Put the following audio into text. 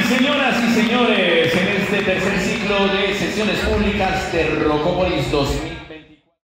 señoras y señores, en este tercer ciclo de sesiones públicas de Rocópolis 2000?